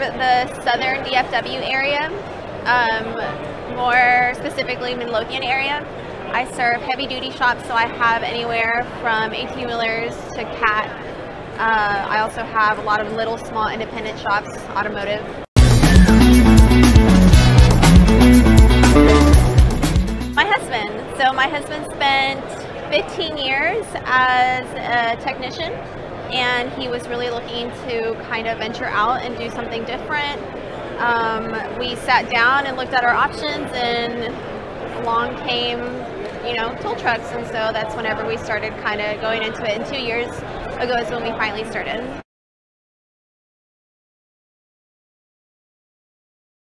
the southern DFW area, um, more specifically Midlothian area. I serve heavy duty shops, so I have anywhere from 18 wheelers to CAT. Uh, I also have a lot of little small independent shops, automotive. My husband. So my husband spent 15 years as a technician and he was really looking to kind of venture out and do something different. Um, we sat down and looked at our options and along came you know, tool trucks. And so that's whenever we started kind of going into it. And two years ago is when we finally started.